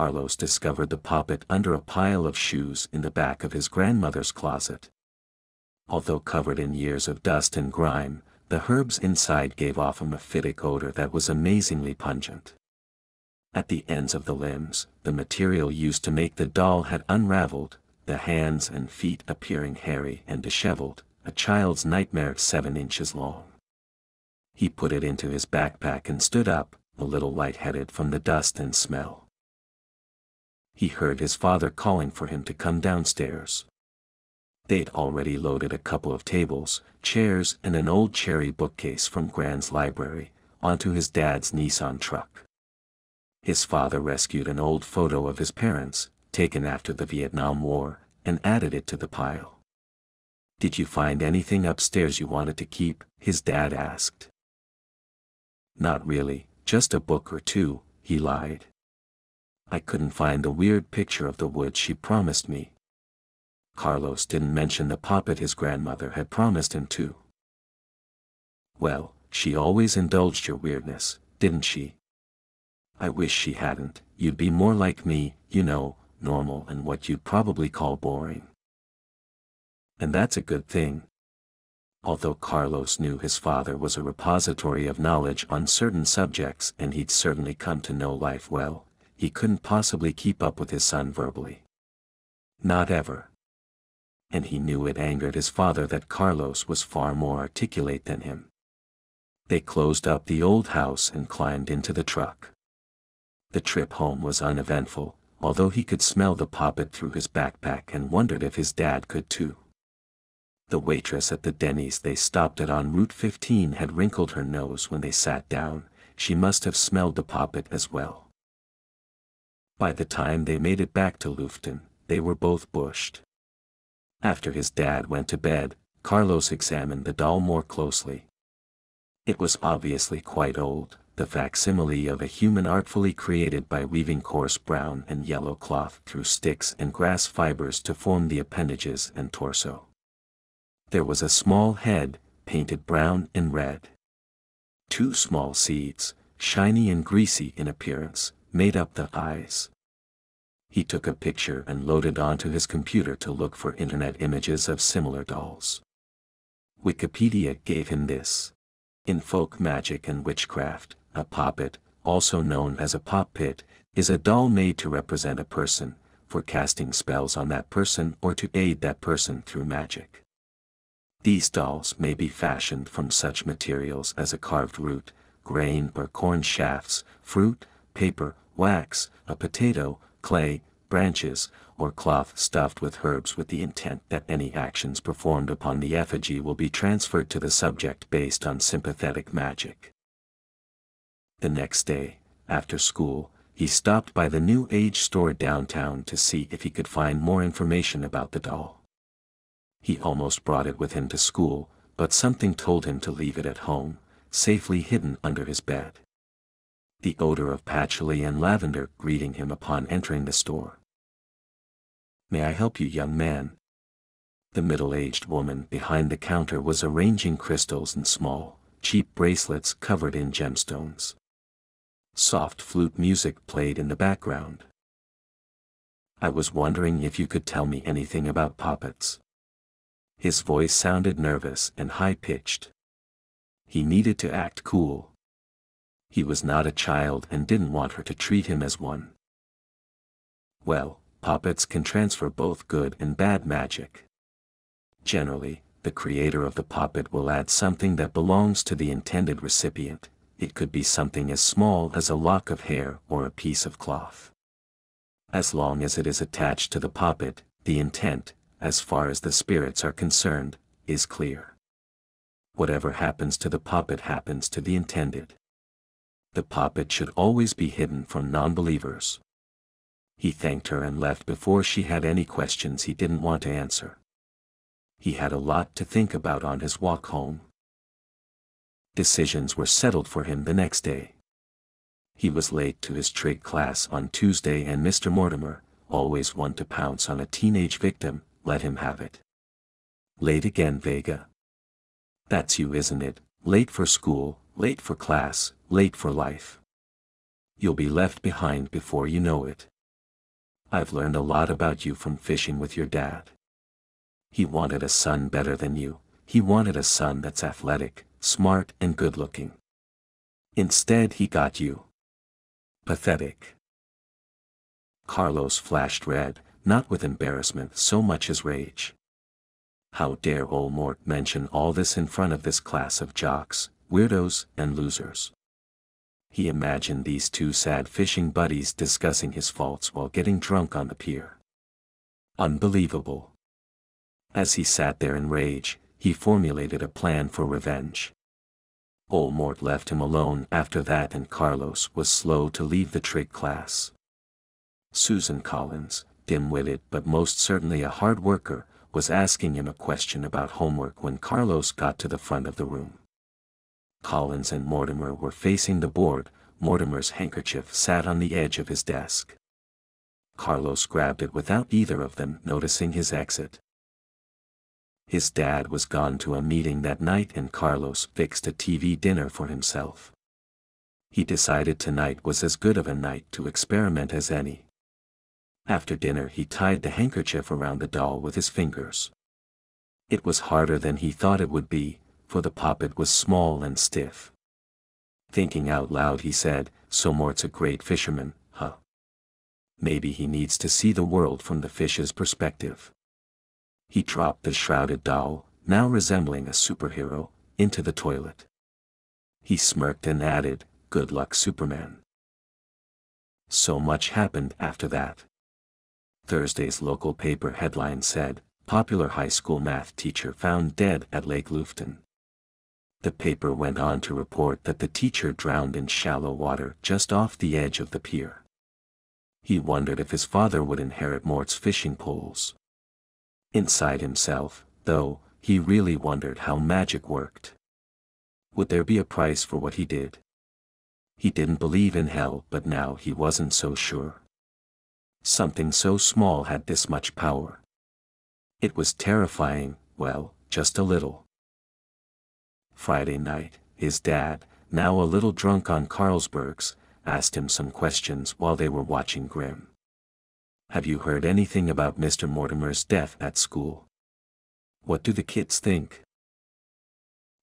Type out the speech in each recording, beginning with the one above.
Carlos discovered the poppet under a pile of shoes in the back of his grandmother's closet. Although covered in years of dust and grime, the herbs inside gave off a mephitic odor that was amazingly pungent. At the ends of the limbs, the material used to make the doll had unraveled, the hands and feet appearing hairy and disheveled, a child's nightmare seven inches long. He put it into his backpack and stood up, a little light-headed from the dust and smell. He heard his father calling for him to come downstairs. They'd already loaded a couple of tables, chairs and an old cherry bookcase from Grand's library, onto his dad's Nissan truck. His father rescued an old photo of his parents, taken after the Vietnam War, and added it to the pile. Did you find anything upstairs you wanted to keep? his dad asked. Not really, just a book or two, he lied. I couldn't find the weird picture of the wood she promised me. Carlos didn't mention the poppet his grandmother had promised him to. Well, she always indulged your weirdness, didn't she? I wish she hadn't, you'd be more like me, you know, normal and what you'd probably call boring. And that's a good thing. Although Carlos knew his father was a repository of knowledge on certain subjects and he'd certainly come to know life well, he couldn't possibly keep up with his son verbally. Not ever. And he knew it angered his father that Carlos was far more articulate than him. They closed up the old house and climbed into the truck. The trip home was uneventful, although he could smell the poppet through his backpack and wondered if his dad could too. The waitress at the Denny's they stopped at on Route 15 had wrinkled her nose when they sat down, she must have smelled the poppet as well. By the time they made it back to Lufton, they were both bushed. After his dad went to bed, Carlos examined the doll more closely. It was obviously quite old, the facsimile of a human artfully created by weaving coarse brown and yellow cloth through sticks and grass fibers to form the appendages and torso. There was a small head, painted brown and red. Two small seeds, shiny and greasy in appearance, made up the eyes. He took a picture and loaded onto his computer to look for internet images of similar dolls. Wikipedia gave him this. In folk magic and witchcraft, a poppet, also known as a poppit, is a doll made to represent a person, for casting spells on that person or to aid that person through magic. These dolls may be fashioned from such materials as a carved root, grain or corn shafts, fruit, paper, wax, a potato, clay, branches, or cloth stuffed with herbs with the intent that any actions performed upon the effigy will be transferred to the subject based on sympathetic magic. The next day, after school, he stopped by the New Age store downtown to see if he could find more information about the doll. He almost brought it with him to school, but something told him to leave it at home, safely hidden under his bed. The odor of patchouli and lavender greeting him upon entering the store. May I help you, young man? The middle-aged woman behind the counter was arranging crystals and small, cheap bracelets covered in gemstones. Soft flute music played in the background. I was wondering if you could tell me anything about poppets. His voice sounded nervous and high-pitched. He needed to act cool. He was not a child and didn't want her to treat him as one. Well, poppets can transfer both good and bad magic. Generally, the creator of the poppet will add something that belongs to the intended recipient, it could be something as small as a lock of hair or a piece of cloth. As long as it is attached to the poppet, the intent, as far as the spirits are concerned, is clear. Whatever happens to the poppet happens to the intended. The poppet should always be hidden from non-believers. He thanked her and left before she had any questions he didn't want to answer. He had a lot to think about on his walk home decisions were settled for him the next day. He was late to his trig class on Tuesday and Mr. Mortimer, always one to pounce on a teenage victim, let him have it. Late again Vega. That's you isn't it, late for school, late for class, late for life. You'll be left behind before you know it. I've learned a lot about you from fishing with your dad. He wanted a son better than you, he wanted a son that's athletic, smart and good looking. Instead he got you. Pathetic. Carlos flashed red, not with embarrassment so much as rage. How dare old Mort mention all this in front of this class of jocks, weirdos, and losers. He imagined these two sad fishing buddies discussing his faults while getting drunk on the pier. Unbelievable. As he sat there in rage, he formulated a plan for revenge. Old Mort left him alone after that and Carlos was slow to leave the trig class. Susan Collins, dim-witted but most certainly a hard worker, was asking him a question about homework when Carlos got to the front of the room. Collins and Mortimer were facing the board, Mortimer's handkerchief sat on the edge of his desk. Carlos grabbed it without either of them noticing his exit. His dad was gone to a meeting that night and Carlos fixed a TV dinner for himself. He decided tonight was as good of a night to experiment as any. After dinner he tied the handkerchief around the doll with his fingers. It was harder than he thought it would be, for the poppet was small and stiff. Thinking out loud he said, so Mort's a great fisherman, huh? Maybe he needs to see the world from the fish's perspective. He dropped the shrouded doll, now resembling a superhero, into the toilet. He smirked and added, good luck Superman. So much happened after that. Thursday's local paper headline said, popular high school math teacher found dead at Lake Lufton. The paper went on to report that the teacher drowned in shallow water just off the edge of the pier. He wondered if his father would inherit Mort's fishing poles. Inside himself, though, he really wondered how magic worked. Would there be a price for what he did? He didn't believe in hell but now he wasn't so sure. Something so small had this much power. It was terrifying, well, just a little. Friday night, his dad, now a little drunk on Carlsbergs, asked him some questions while they were watching Grimm. Have you heard anything about Mr. Mortimer's death at school? What do the kids think?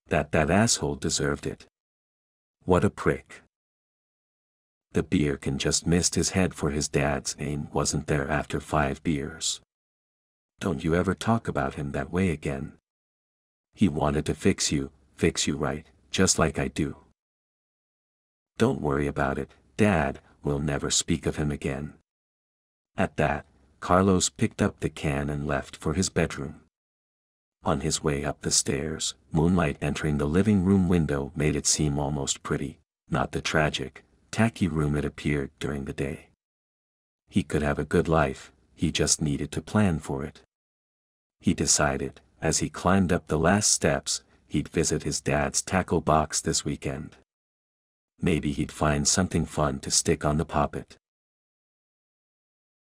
That that asshole deserved it. What a prick. The beer can just missed his head for his dad's name wasn't there after five beers. Don't you ever talk about him that way again. He wanted to fix you, fix you right, just like I do. Don't worry about it, Dad, we'll never speak of him again. At that, Carlos picked up the can and left for his bedroom. On his way up the stairs, moonlight entering the living room window made it seem almost pretty, not the tragic, tacky room it appeared during the day. He could have a good life, he just needed to plan for it. He decided, as he climbed up the last steps, he'd visit his dad's tackle box this weekend. Maybe he'd find something fun to stick on the poppet.